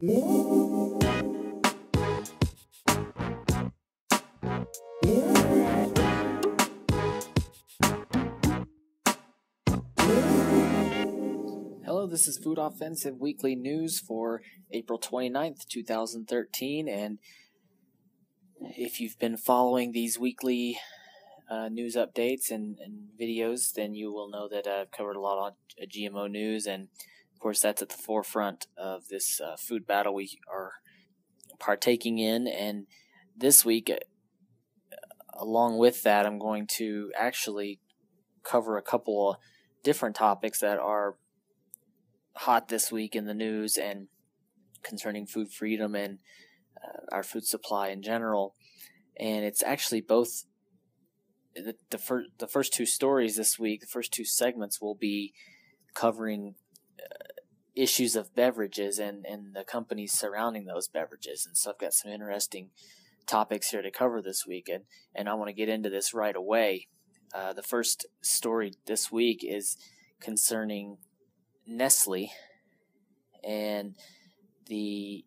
Hello, this is Food Offensive Weekly News for April 29th, 2013. And if you've been following these weekly uh, news updates and, and, videos, then you will know that I've covered a lot on uh, GMO news. And of course, that's at the forefront of this uh, food battle we are partaking in. And this week, uh, along with that, I'm going to actually cover a couple of different topics that are hot this week in the news and concerning food freedom and uh, our food supply in general. And it's actually both the the, fir- the first two stories this week, the first two segments will be covering issues of beverages and, and the companies surrounding those beverages. And so I've got some interesting topics here to cover this week, and, and I want to get into this right away. Uh, the first story this week is concerning Nestle, and the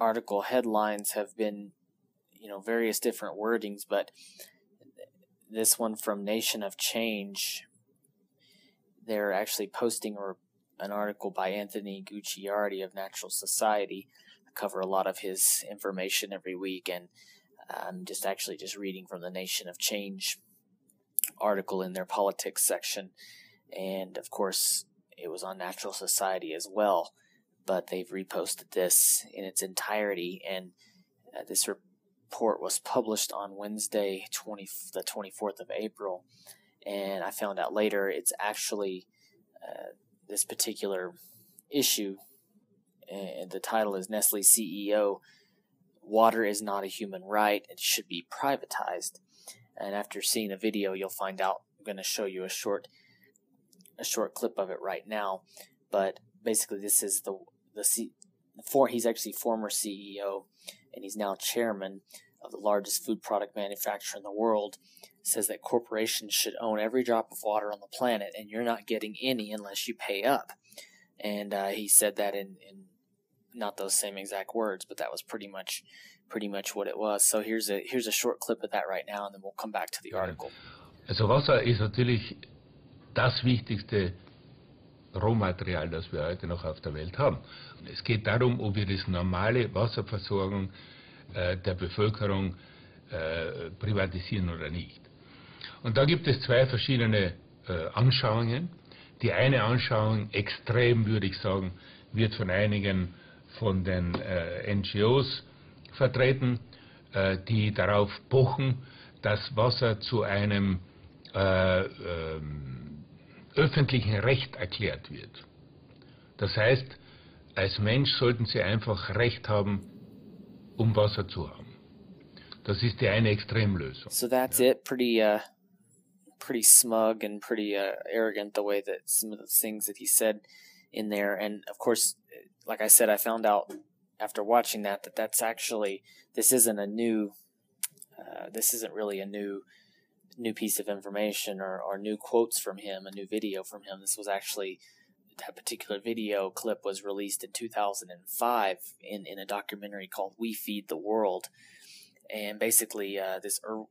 article headlines have been, you know, various different wordings, but this one from Nation of Change, they're actually posting an article by Anthony Gucciardi of Natural Society. I cover a lot of his information every week, and I'm just actually just reading from the Nation of Change article in their politics section. And of course, it was on Natural Society as well, but they've reposted this in its entirety. And uh, this report was published on Wednesday, 20, the 24th of April. And I found out later it's actually uh, this particular issue, and the title is Nestle CEO Water is not a human right, it should be privatized. And after seeing the video, you'll find out. I'm going to show you a short a short clip of it right now, but basically this is the the C, for he's actually former CEO and he's now chairman of the largest food product manufacturer in the world. Says that corporations should own every drop of water on the planet, and you're not getting any unless you pay up. And uh, he said that in, in not those same exact words, but that was pretty much pretty much what it was. So here's a here's a short clip of that right now, and then we'll come back to the article. Also Wasser ist natürlich das wichtigste Rohmaterial, das wir heute noch auf der Welt haben. Es geht darum, ob wir das normale Wasserversorgung äh, der Bevölkerung äh, privatisieren oder nicht. Und da gibt es zwei verschiedene äh, Anschauungen. Die eine Anschauung, extrem würde ich sagen, wird von einigen von den äh, NGOs vertreten, äh, die darauf pochen, dass Wasser zu einem äh, ähm, öffentlichen Recht erklärt wird. Das heißt, als Mensch sollten Sie einfach Recht haben, um Wasser zu haben. Das ist die eine Extremlösung. So that's ja. it. Pretty, uh, pretty smug and pretty uh, arrogant the way that some of the things that he said in there. And of course, like I said, I found out after watching that that that's actually this isn't a new. Uh, this isn't really a new new piece of information or, or new quotes from him, a new video from him. This was actually that particular video clip was released in 2005 in, in a documentary called We Feed the World. And basically, uh, this er-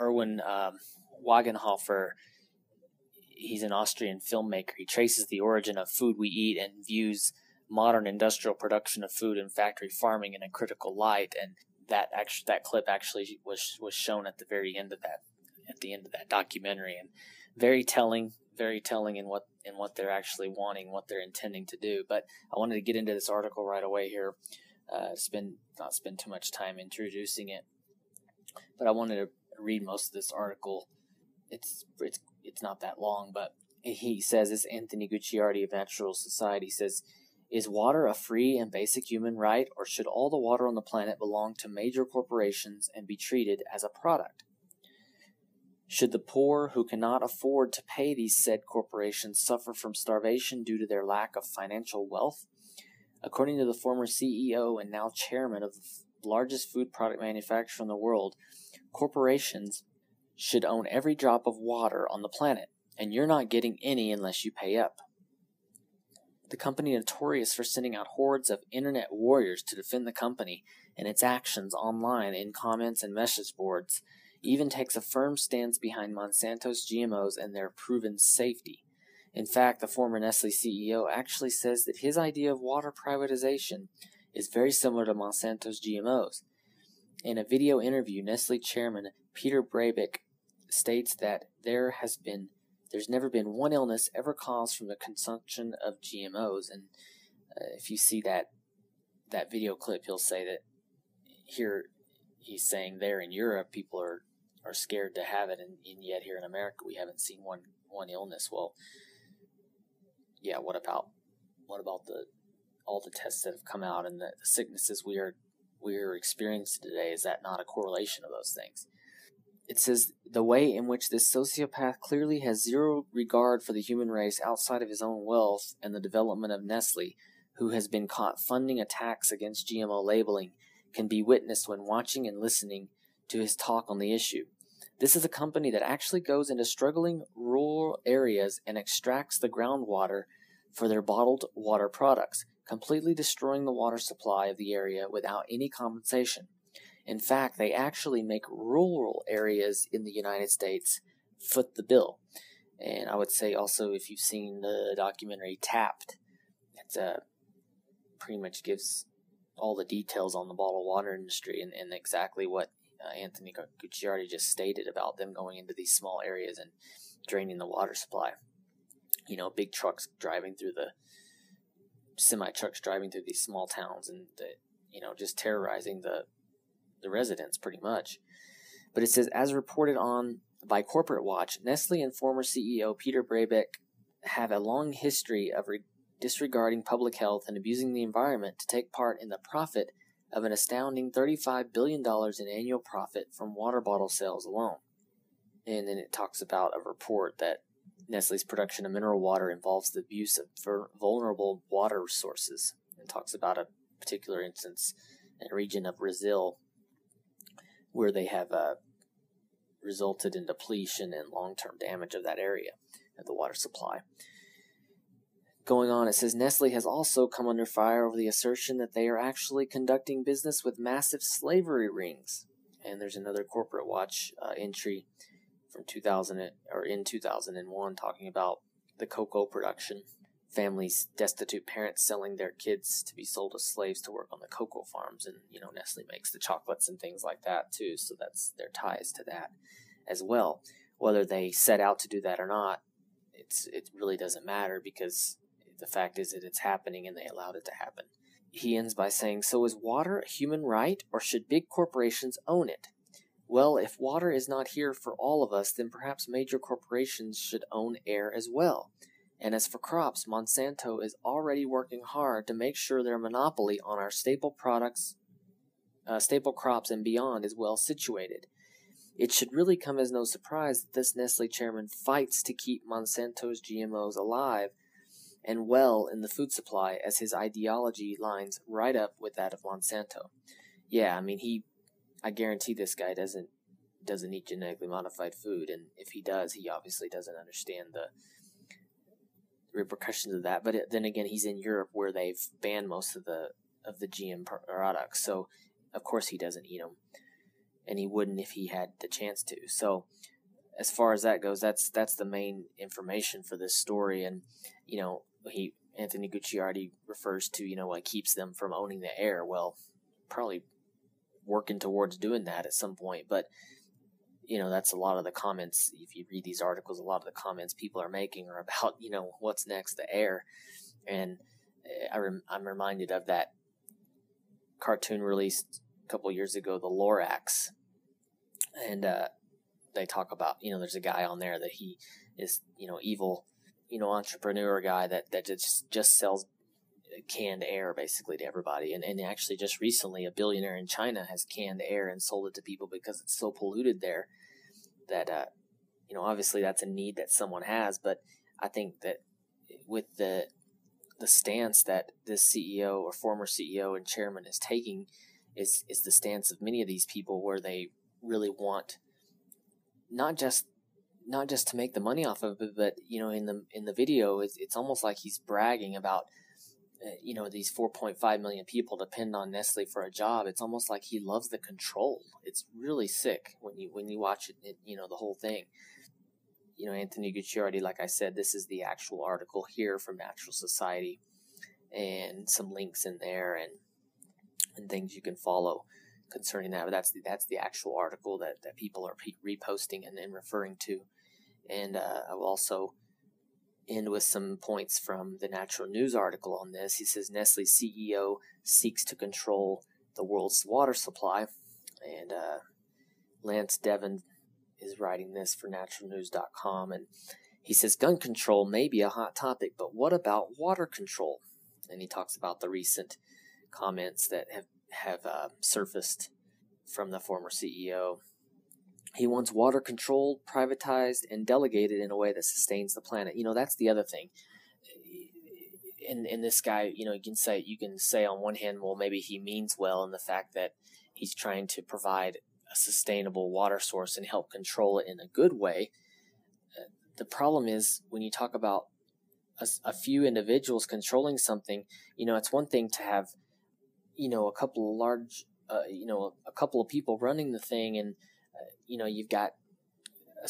Erwin um, Wagenhofer, he's an Austrian filmmaker. He traces the origin of food we eat and views modern industrial production of food and factory farming in a critical light. And that actually, that clip actually was was shown at the very end of that at the end of that documentary, and very telling, very telling in what in what they're actually wanting, what they're intending to do. But I wanted to get into this article right away here. Uh, spend not spend too much time introducing it, but I wanted to read most of this article. It's it's it's not that long, but he says this Anthony Gucciardi of Natural Society says. Is water a free and basic human right, or should all the water on the planet belong to major corporations and be treated as a product? Should the poor who cannot afford to pay these said corporations suffer from starvation due to their lack of financial wealth? According to the former CEO and now chairman of the largest food product manufacturer in the world, corporations should own every drop of water on the planet, and you're not getting any unless you pay up. the company notorious for sending out hordes of internet warriors to defend the company and its actions online in comments and message boards, even takes a firm stance behind Monsanto's GMOs and their proven safety. In fact, the former Nestle CEO actually says that his idea of water privatization is very similar to Monsanto's GMOs. In a video interview, Nestle chairman Peter Brabeck states that there has been there's never been one illness ever caused from the consumption of GMOs. And uh, if you see that that video clip, he'll say that here he's saying there in Europe people are are scared to have it, and, and yet here in America we haven't seen one one illness. Well, yeah, what about what about the all the tests that have come out and the, the sicknesses we are we are experiencing today? Is that not a correlation of those things? It says the way in which this sociopath clearly has zero regard for the human race outside of his own wealth and the development of Nestle, who has been caught funding attacks against GMO labeling, can be witnessed when watching and listening to his talk on the issue. This is a company that actually goes into struggling rural areas and extracts the groundwater for their bottled water products, completely destroying the water supply of the area without any compensation. In fact, they actually make rural areas in the United States foot the bill. And I would say also, if you've seen the documentary Tapped, it uh, pretty much gives all the details on the bottled water industry and, and exactly what uh, Anthony Gucciardi just stated about them going into these small areas and draining the water supply. You know, big trucks driving through the semi trucks driving through these small towns and the, you know just terrorizing the the residents pretty much. But it says, as reported on by Corporate Watch, Nestle and former CEO Peter Brabeck have a long history of re- disregarding public health and abusing the environment to take part in the profit of an astounding $35 billion in annual profit from water bottle sales alone. And then it talks about a report that Nestle's production of mineral water involves the abuse of vulnerable water sources. and talks about a particular instance in a region of Brazil where they have uh, resulted in depletion and long term damage of that area of the water supply. Going on, it says Nestle has also come under fire over the assertion that they are actually conducting business with massive slavery rings. And there's another corporate watch uh, entry from 2000 or in 2001 talking about the cocoa production families, destitute parents selling their kids to be sold as slaves to work on the cocoa farms. And, you know, Nestle makes the chocolates and things like that too. So that's their ties to that as well. Whether they set out to do that or not, it's, it really doesn't matter because the fact is that it's happening and they allowed it to happen. He ends by saying, So is water a human right or should big corporations own it? Well, if water is not here for all of us, then perhaps major corporations should own air as well. And as for crops, Monsanto is already working hard to make sure their monopoly on our staple products, uh, staple crops, and beyond is well situated. It should really come as no surprise that this Nestle chairman fights to keep Monsanto's GMOs alive and well in the food supply, as his ideology lines right up with that of Monsanto. Yeah, I mean he, I guarantee this guy doesn't doesn't eat genetically modified food, and if he does, he obviously doesn't understand the repercussions of that. But it, then again, he's in Europe where they've banned most of the of the GM products, so of course he doesn't eat them, and he wouldn't if he had the chance to. So as far as that goes, that's that's the main information for this story, and you know he Anthony Gucciardi refers to you know what keeps them from owning the air. Well, probably working towards doing that at some point, but you know that's a lot of the comments if you read these articles a lot of the comments people are making are about you know what's next the air. And eh, I rem- i'm reminded of that cartoon released a couple years ago the lorax. And uh, they talk about you know there's a guy on there that he is you know evil you know entrepreneur guy that that just just sells canned air basically to everybody. And, and actually just recently a billionaire in china has canned air and sold it to people because it's so polluted there that uh, you know obviously that's a need that someone has, but I think that with the the stance that this CEO or former CEO and chairman is taking is is the stance of many of these people where they really want not just not just to make the money off of it, but you know, in the in the video, it's it's almost like he's bragging about you know these 4.5 million people depend on Nestle for a job. It's almost like he loves the control. It's really sick when you when you watch it, it you know the whole thing. You know, Anthony Gucciardi, like I said, this is the actual article here from Natural Society, and some links in there and and things you can follow concerning that. But that's the, that's the actual article that, that people are reposting and, and referring to. And uh, I will also end with some points from the Natural News article on this. He says Nestle CEO seeks to control the world's water supply. And uh, Lance Devon is writing this for naturalnews.com. And he says gun control may be a hot topic, but what about water control? And he talks about the recent comments that have have uh, surfaced from the former CEO. He wants water controlled, privatized, and delegated in a way that sustains the planet. You know, that's the other thing. And and this guy, you know, you can say you can say on one hand, well, maybe he means well in the fact that he's trying to provide a sustainable water source and help control it in a good way. The problem is when you talk about a, a few individuals controlling something, you know, it's one thing to have you know a couple of large uh, you know a couple of people running the thing and you know you've got a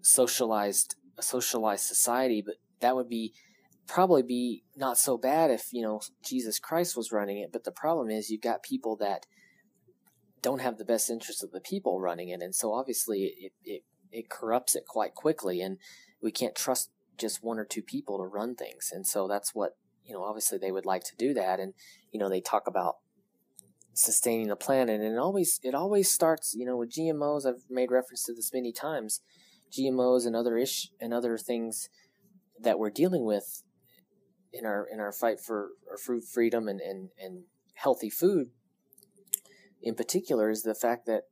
socialized a socialized society but that would be probably be not so bad if you know Jesus Christ was running it. But the problem is you've got people that don't have the best interest of the people running it. And so obviously it it, it corrupts it quite quickly. And we can't trust just one or two people to run things. And so that's what you know obviously they would like to do that. And you know they talk about sustaining the planet. And it always it always starts, you know, with GMOs. I've made reference to this many times. GMOs and other ish and other things that we're dealing with in our in our fight for our food freedom and, and, and healthy food in particular is the fact that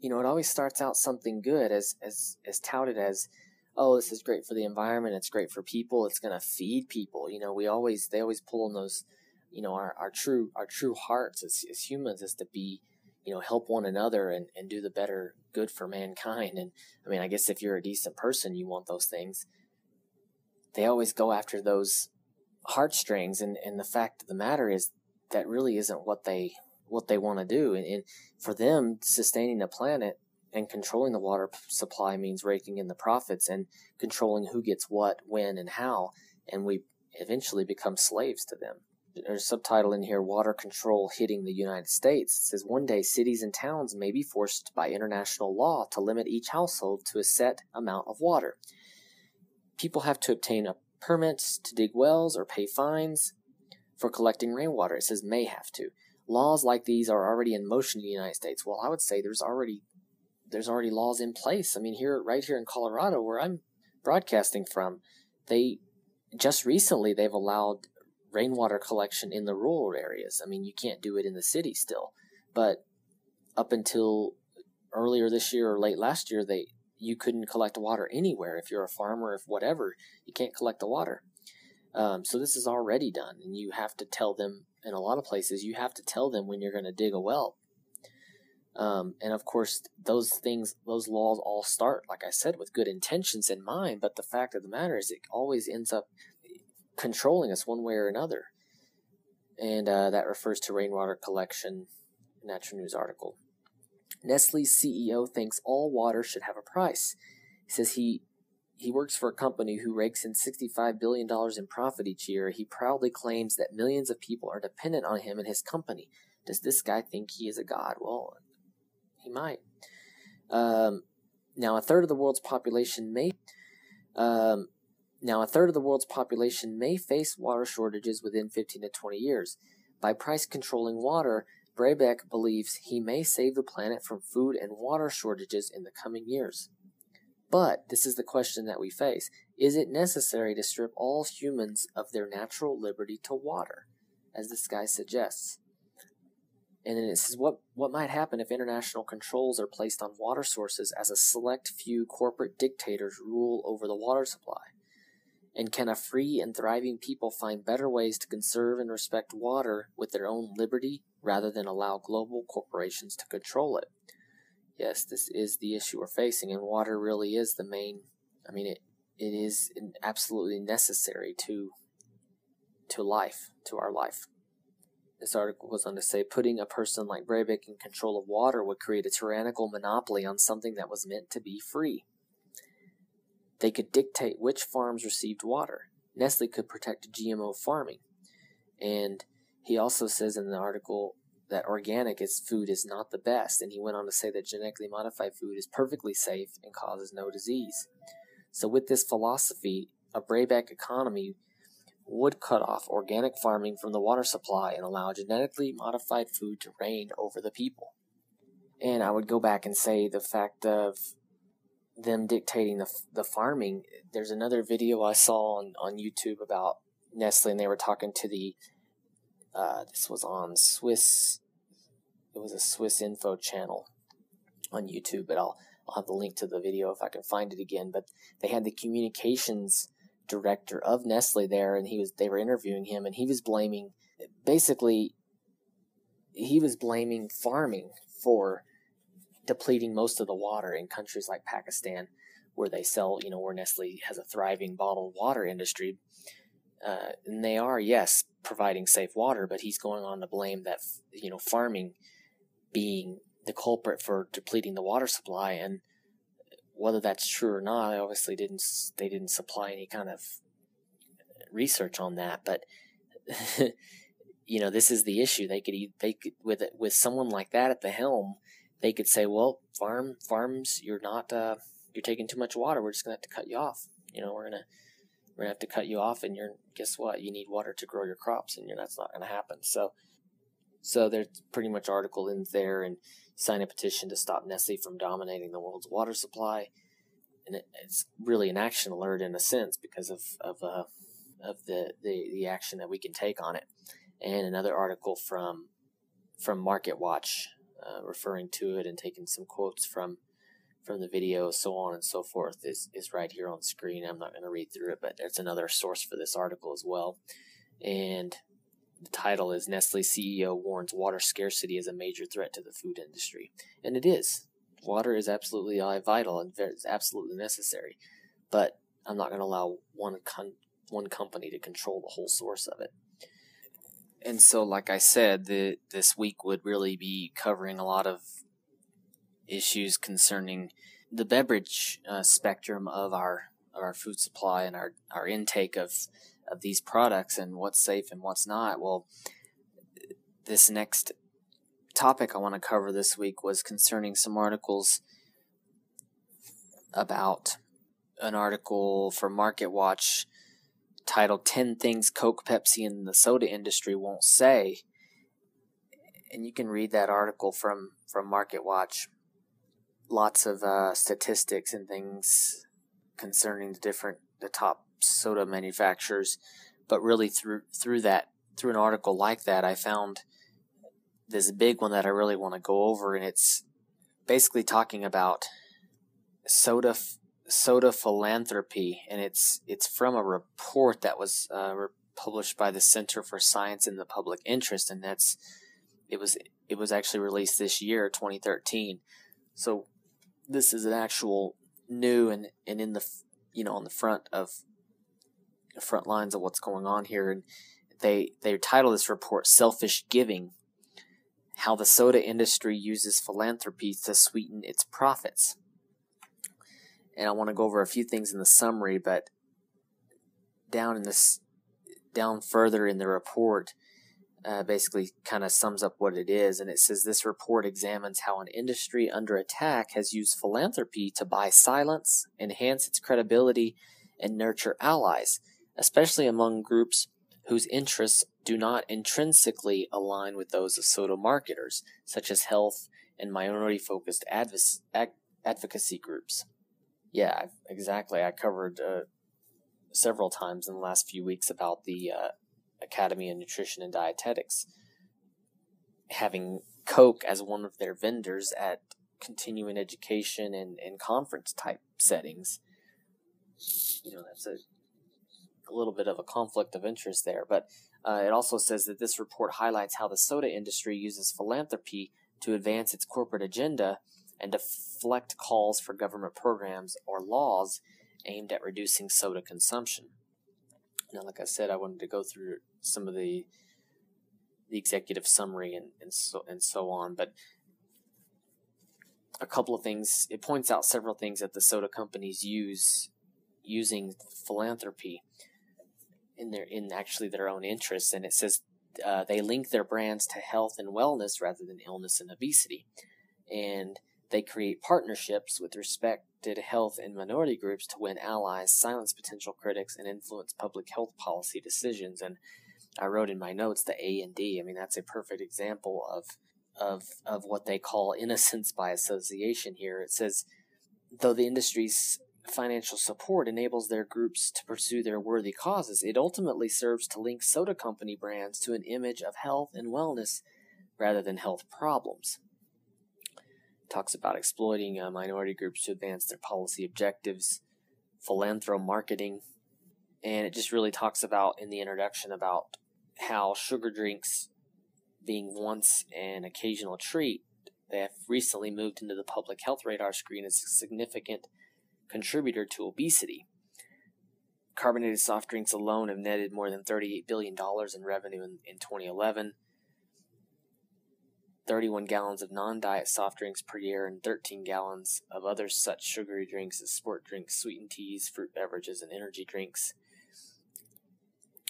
you know it always starts out something good as as as touted as oh this is great for the environment it's great for people it's going to feed people you know we always they always pull on those you know our, our true our true hearts as, as humans is to be you know help one another and, and do the better good for mankind. And i mean i guess if you're a decent person you want those things. They always go after those heartstrings. And, and the fact of the matter is that really isn't what they what they want to do. And, and for them sustaining the planet and controlling the water supply means raking in the profits and controlling who gets what when and how. And we eventually become slaves to them there's a subtitle in here water control hitting the United States. It says one day cities and towns may be forced by international law to limit each household to a set amount of water. People have to obtain a permits to dig wells or pay fines for collecting rainwater. It says may have to. Laws like these are already in motion in the United States. Well, I would say there's already there's already laws in place. I mean, here right here in Colorado where I'm broadcasting from, they just recently they've allowed rainwater collection in the rural areas. I mean, you can't do it in the city still, but up until earlier this year or late last year, they you couldn't collect water anywhere if you're a farmer, if whatever, you can't collect the water. Um, so this is already done, and you have to tell them in a lot of places. You have to tell them when you're going to dig a well. Um, and of course, those things, those laws all start, like I said, with good intentions in mind. But the fact of the matter is, it always ends up controlling us one way or another. And uh, that refers to rainwater collection, Natural News article. Nestle's CEO thinks all water should have a price. He says he he works for a company who rakes in $65 billion in profit each year. He proudly claims that millions of people are dependent on him and his company. Does this guy think he is a god? Well, he might. Um, now, a third of the world's population may um, now, a third of the world's population may face water shortages within 15 to 20 years. By price controlling water, Brabeck believes he may save the planet from food and water shortages in the coming years. But this is the question that we face Is it necessary to strip all humans of their natural liberty to water, as this guy suggests? And then it says, what, what might happen if international controls are placed on water sources as a select few corporate dictators rule over the water supply? And can a free and thriving people find better ways to conserve and respect water with their own liberty rather than allow global corporations to control it? Yes, this is the issue we're facing, and water really is the main I mean, it it is absolutely necessary to to life, to our life. This article goes on to say putting a person like Brabeck in control of water would create a tyrannical monopoly on something that was meant to be free. They could dictate which farms received water. Nestle could protect GMO farming. And he also says in the article that organic is food is not the best, and he went on to say that genetically modified food is perfectly safe and causes no disease. So, with this philosophy, a Brabeck economy would cut off organic farming from the water supply and allow genetically modified food to reign over the people. And I would go back and say the fact of them dictating the, the farming. There's another video I saw on, on YouTube about Nestle, and they were talking to the. Uh, this was on Swiss. It was a Swiss info channel on YouTube, but I'll I'll have the link to the video if I can find it again. But they had the communications director of Nestle there, and he was they were interviewing him, and he was blaming basically he was blaming farming for depleting most of the water in countries like Pakistan, where they sell, you know, where Nestle has a thriving bottled water industry. Uh, and they are, yes, providing safe water, but he's going on to blame that, you know, farming being the culprit for depleting the water supply. And whether that's true or not, I obviously didn't they didn't supply any kind of research on that, but you know this is the issue. They could they could with with someone like that at the helm, they could say, well, farm farms, you're not uh, you're taking too much water. We're just gonna have to cut you off. You know, we're gonna we're gonna have to cut you off, and you're guess what? You need water to grow your crops, and that's not gonna happen. So so there's pretty much article in there and sign a petition to stop Nestle from dominating the world's water supply. And it, it's really an action alert in a sense because of of uh, of the, the the action that we can take on it. And another article from from Market Watch uh, referring to it and taking some quotes from from the video, so on and so forth, is is right here on screen. I'm not going to read through it, but there's another source for this article as well. And the title is Nestle CEO warns water scarcity is a major threat to the food industry. And it is. Water is absolutely vital and it's absolutely necessary. But I'm not going to allow one, con- one company to control the whole source of it. And so, like I said, the, this week would really be covering a lot of issues concerning the beverage uh, spectrum of our of our food supply and our, our intake of of these products and what's safe and what's not. Well, this next topic I want to cover this week was concerning some articles about an article from Market Watch titled 10 Things Coke, Pepsi, and the Soda Industry Won't Say. And you can read that article from, from Market Watch. Lots of uh, statistics and things concerning the different, the top soda manufacturers, but really through through that through an article like that, I found this big one that I really want to go over, and it's basically talking about soda soda philanthropy, and it's it's from a report that was uh, published by the Center for Science in the Public Interest, and that's it was it was actually released this year, 2013. So this is an actual new and and in the you know on the front of the front lines of what's going on here, and they they title this report "Selfish Giving: How the Soda Industry Uses Philanthropy to Sweeten Its Profits." And I want to go over a few things in the summary, but down in this down further in the report, uh, basically kind of sums up what it is. And it says this report examines how an industry under attack has used philanthropy to buy silence, enhance its credibility, and nurture allies especially among groups whose interests do not intrinsically align with those of soda marketers, such as health and minority focused advocacy groups. Yeah, exactly. I covered uh, several times in the last few weeks about the uh, Academy of Nutrition and Dietetics having Coke as one of their vendors at continuing education and, and conference type settings. You know, that's a a little bit of a conflict of interest there. But uh, it also says that this report highlights how the soda industry uses philanthropy to advance its corporate agenda and deflect calls for government programs or laws aimed at reducing soda consumption. Now, like I said, I wanted to go through some of the the executive summary and, and so and so on, but a couple of things. It points out several things that the soda companies use using philanthropy in their in actually their own interests, and it says uh, they link their brands to health and wellness rather than illness and obesity, and they create partnerships with respected health and minority groups to win allies, silence potential critics, and influence public health policy decisions. And I wrote in my notes the A and D. I mean, that's a perfect example of of of what they call innocence by association. Here it says, though the industry's financial support enables their groups to pursue their worthy causes, it ultimately serves to link soda company brands to an image of health and wellness rather than health problems. Talks about exploiting uh, minority groups to advance their policy objectives, philanthro marketing, and it just really talks about in the introduction about how sugar drinks being once an occasional treat, they have recently moved into the public health radar screen as a significant contributor to obesity. Carbonated soft drinks alone have netted more than $38 billion in revenue in, in 2011. 31 gallons of non diet soft drinks per year and 13 gallons of other such sugary drinks as sport drinks, sweetened teas, fruit beverages, and energy drinks.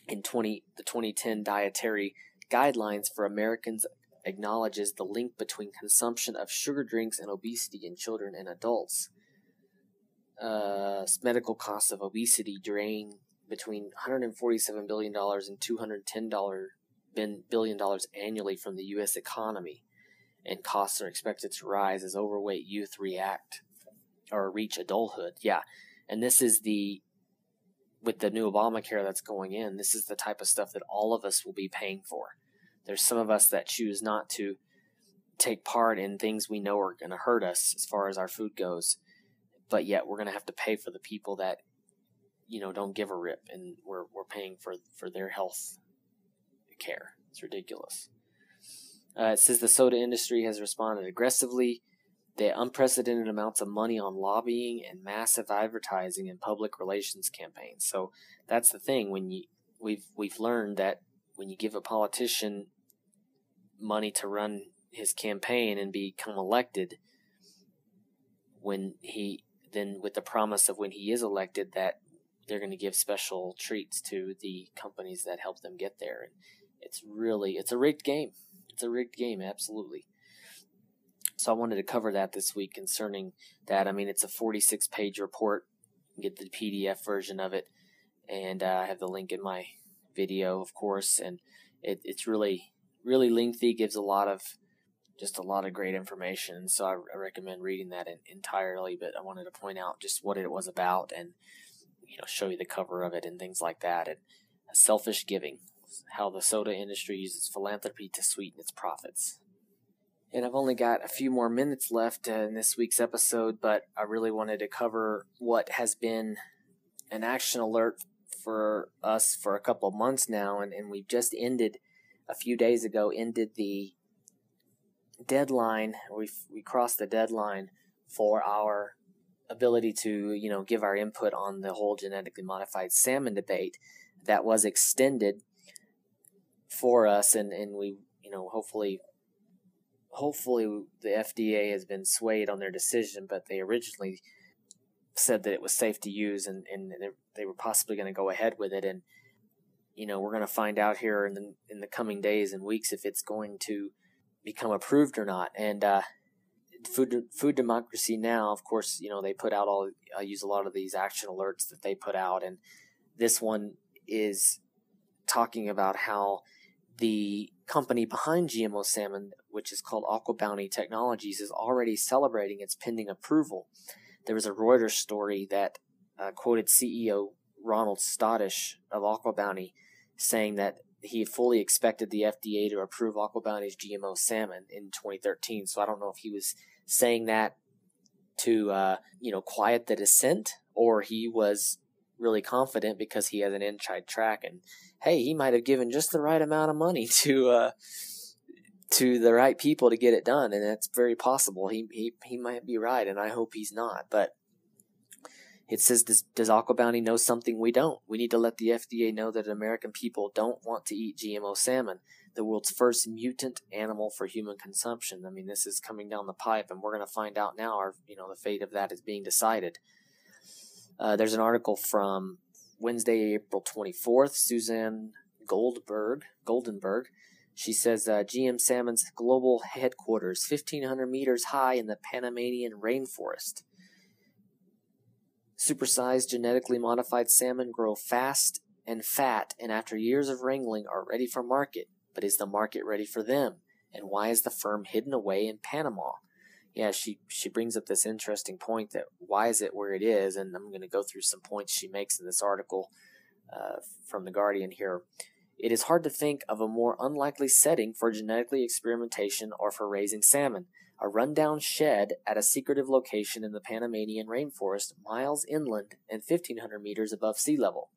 In 20, the 2010 Dietary Guidelines for Americans acknowledges the link between consumption of sugar drinks and obesity in children and adults uh, medical costs of obesity drain between 147 billion dollars and 210 billion dollars annually from the U.S. economy, and costs are expected to rise as overweight youth react or reach adulthood. Yeah, and this is the with the new Obamacare that's going in. This is the type of stuff that all of us will be paying for. There's some of us that choose not to take part in things we know are going to hurt us as far as our food goes but yet we're going to have to pay for the people that you know don't give a rip and we're we're paying for for their health care. It's ridiculous. Uh, it says the soda industry has responded aggressively. The unprecedented amounts of money on lobbying and massive advertising and public relations campaigns. So that's the thing. When you we've we've learned that when you give a politician money to run his campaign and become elected when he then with the promise of when he is elected that they're going to give special treats to the companies that help them get there. And it's really it's a rigged game. It's a rigged game, absolutely. So I wanted to cover that this week concerning that. I mean, it's a 46 page report. get the PDF version of it, and uh, I have the link in my video, of course. And it, it's really really lengthy. Gives a lot of just a lot of great information. So I, I recommend reading that in, entirely. But I wanted to point out just what it was about and you know show you the cover of it and things like that. And selfish giving, how the soda industry uses philanthropy to sweeten its profits. And I've only got a few more minutes left in this week's episode, but I really wanted to cover what has been an action alert for us for a couple of months now, and, and we've just ended a few days ago ended the deadline, we we crossed the deadline for our ability to you know give our input on the whole genetically modified salmon debate that was extended for us and and we you know hopefully hopefully the FDA has been swayed on their decision but they originally said that it was safe to use and and they were possibly going to go ahead with it and you know we're going to find out here in the in the coming days and weeks if it's going to become approved or not. And uh, food food democracy now, of course, you know they put out all. I use a lot of these action alerts that they put out, and this one is talking about how the company behind GMO salmon, which is called Aqua Bounty Technologies, is already celebrating its pending approval. There was a Reuters story that uh, quoted CEO Ronald Stotish of Aqua Bounty saying that he fully expected the FDA to approve Aqua Bounty's GMO salmon in 2013. So I don't know if he was saying that to uh, you know quiet the dissent, or he was really confident because he has an inside track, and hey, he might have given just the right amount of money to uh, to the right people to get it done, and that's very possible. He he he might be right, and I hope he's not, but It says, does, does Aqua Bounty know something we don't? We need to let the FDA know that American people don't want to eat GMO salmon, the world's first mutant animal for human consumption. I mean, this is coming down the pipe, and we're going to find out now. Our, you know, the fate of that is being decided. Uh, there's an article from Wednesday, April 24th. Suzanne Goldberg, Goldenberg, she says uh, GM Salmon's global headquarters, 1,500 meters high in the Panamanian rainforest. Supersized genetically modified salmon grow fast and fat, and after years of wrangling, are ready for market. But is the market ready for them? And why is the firm hidden away in Panama? Yeah, she she brings up this interesting point that why is it where it is, and I'm going to go through some points she makes in this article uh, from the Guardian here. It is hard to think of a more unlikely setting for genetically experimentation or for raising salmon a rundown shed at a secretive location in the Panamanian rainforest, miles inland and 1,500 meters above sea level.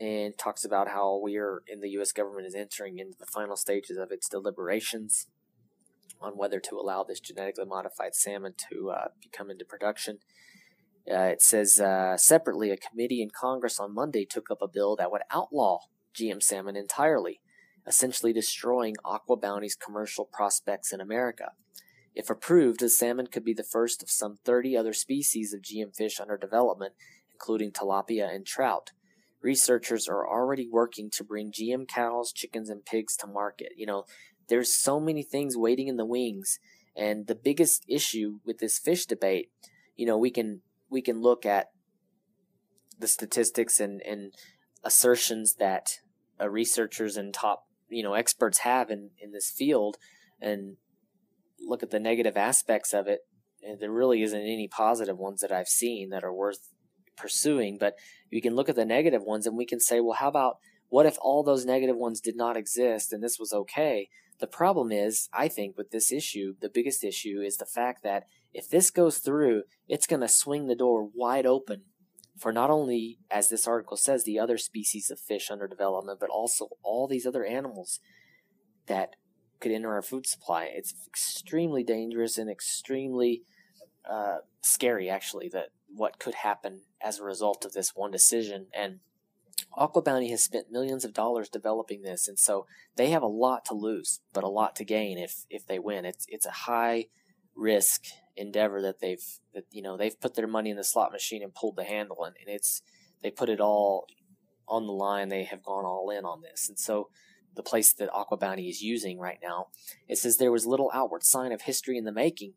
And talks about how we are in the U.S. government is entering into the final stages of its deliberations on whether to allow this genetically modified salmon to uh, come into production. Uh, it says uh, separately, a committee in Congress on Monday took up a bill that would outlaw GM salmon entirely, essentially destroying Aqua Bounty's commercial prospects in America. If approved, the salmon could be the first of some 30 other species of GM fish under development, including tilapia and trout. Researchers are already working to bring GM cows, chickens, and pigs to market. You know, there's so many things waiting in the wings, and the biggest issue with this fish debate, you know, we can we can look at the statistics and, and assertions that uh, researchers and top you know experts have in, in this field and look at the negative aspects of it, there really isn't any positive ones that I've seen that are worth pursuing. But you can look at the negative ones and we can say, well, how about what if all those negative ones did not exist and this was okay? The problem is, I think, with this issue, the biggest issue is the fact that if this goes through, it's going to swing the door wide open for not only, as this article says, the other species of fish under development, but also all these other animals that could enter our food supply. It's extremely dangerous and extremely uh, scary, actually, that what could happen as a result of this one decision. And Aqua Bounty has spent millions of dollars developing this, and so they have a lot to lose, but a lot to gain if if they win. It's it's a high risk endeavor that they've that you know they've put their money in the slot machine and pulled the handle, and, and it's they put it all on the line. They have gone all in on this, and so the place that Aqua Bounty is using right now. It says there was little outward sign of history in the making.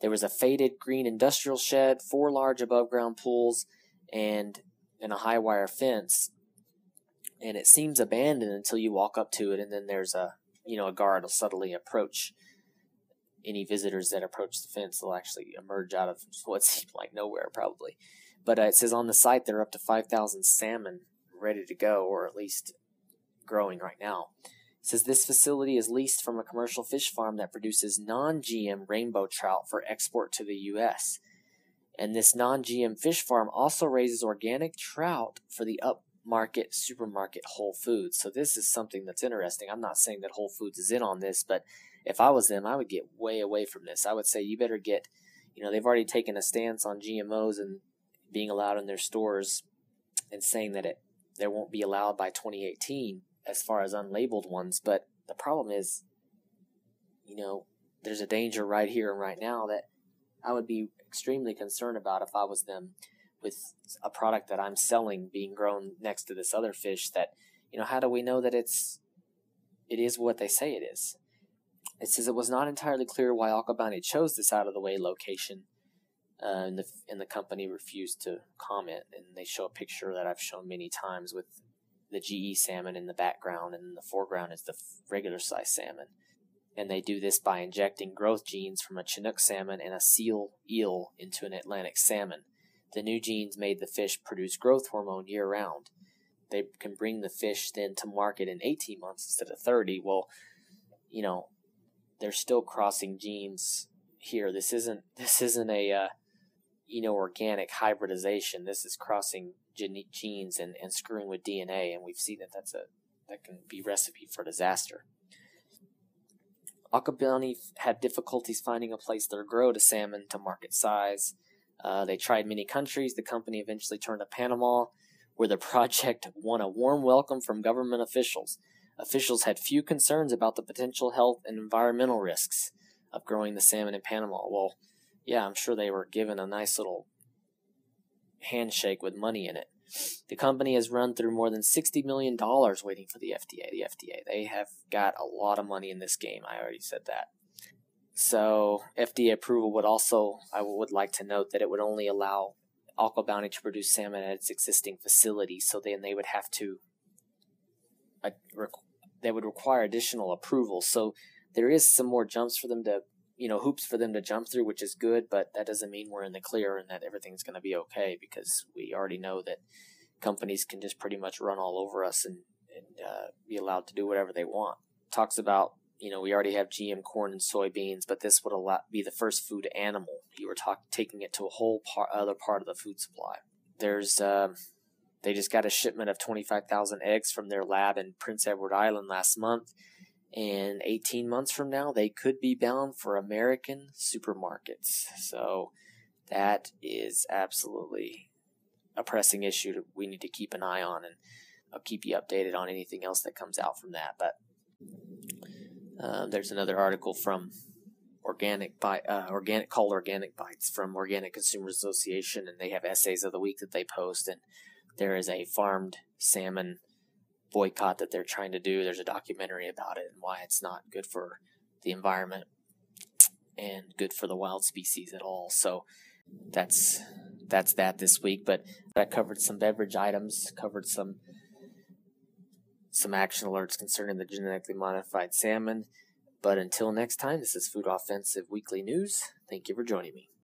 There was a faded green industrial shed, four large above ground pools, and and a high wire fence. And it seems abandoned until you walk up to it, and then there's a you know a guard will subtly approach any visitors that approach the fence. They'll actually emerge out of what seems like nowhere, probably. But uh, it says on the site there are up to 5,000 salmon ready to go, or at least growing right now. It says this facility is leased from a commercial fish farm that produces non GM rainbow trout for export to the U.S. And this non GM fish farm also raises organic trout for the upmarket supermarket Whole Foods. So this is something that's interesting. I'm not saying that Whole Foods is in on this, but if I was them, I would get way away from this. I would say you better get, you know, they've already taken a stance on GMOs and being allowed in their stores and saying that it there won't be allowed by 2018 as far as unlabeled ones, but the problem is, you know, there's a danger right here and right now that I would be extremely concerned about if I was them with a product that I'm selling being grown next to this other fish that, you know, how do we know that it's it is what they say it is? It says it was not entirely clear why Bounty chose this out of the way location. Uh, and the and the company refused to comment, and they show a picture that I've shown many times with the GE salmon in the background, and in the foreground is the regular size salmon. And they do this by injecting growth genes from a Chinook salmon and a seal eel into an Atlantic salmon. The new genes made the fish produce growth hormone year round. They can bring the fish then to market in 18 months instead of 30. Well, you know, they're still crossing genes here. This isn't this isn't a uh, you know organic hybridization. This is crossing genes and, and screwing with DNA, and we've seen that that's a that can be recipe for disaster. Bounty had difficulties finding a place to grow the salmon to market size. Uh, they tried many countries. The company eventually turned to Panama, where the project won a warm welcome from government officials. Officials had few concerns about the potential health and environmental risks of growing the salmon in Panama. Well, yeah, I'm sure they were given a nice little handshake with money in it. The company has run through more than $60 million waiting for the FDA. The FDA, they have got a lot of money in this game. I already said that. So, FDA approval would also, I would like to note that it would only allow Aqua Bounty to produce salmon at its existing facility. So then they would have to, uh, they would require additional approval. So there is some more jumps for them to you know hoops for them to jump through, which is good, but that doesn't mean we're in the clear and that everything's going to be okay because we already know that companies can just pretty much run all over us and, and uh, be allowed to do whatever they want. Talks about you know we already have GM corn and soybeans, but this would allow, be the first food animal. You were talk, taking it to a whole part, other part of the food supply. There's uh, they just got a shipment of 25,000 eggs from their lab in Prince Edward Island last month and 18 months from now, they could be bound for American supermarkets. So that is absolutely a pressing issue we need to keep an eye on, and I'll keep you updated on anything else that comes out from that. But uh, there's another article from organic by uh, organic called organic bytes from organic consumers association and they have essays of the week that they post and there is a farmed salmon boycott that they're trying to do. There's a documentary about it and why it's not good for the environment and good for the wild species at all. So that's that's that this week. But I covered some beverage items, covered some some action alerts concerning the genetically modified salmon. But until next time, this is Food Offensive Weekly News. Thank you for joining me.